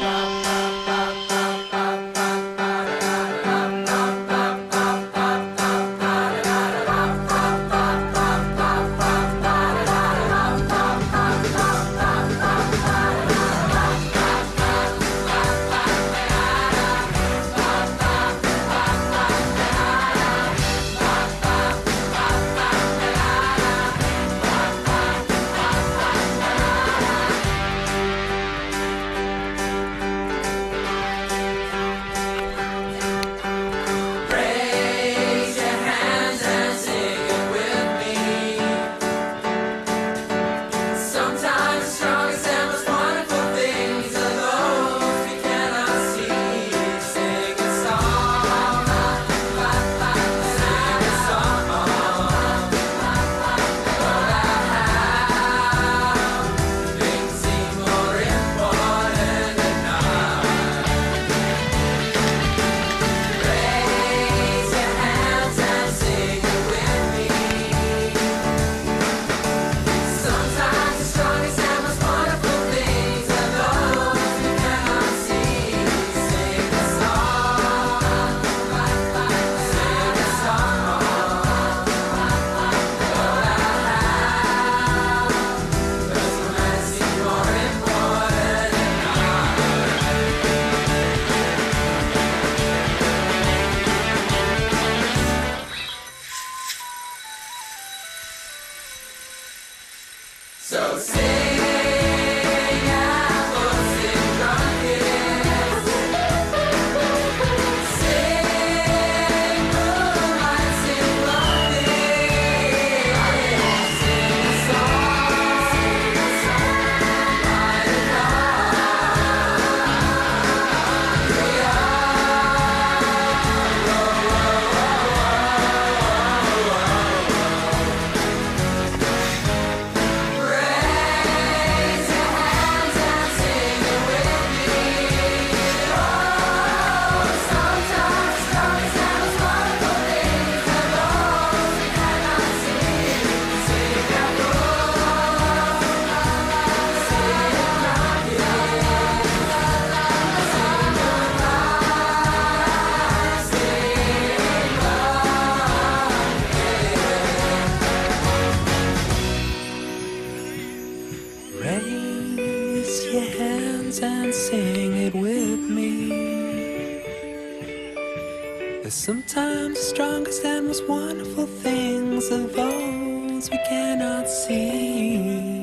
Yeah. Raise hands and sing it with me. There's sometimes the strongest and most wonderful things are those we cannot see.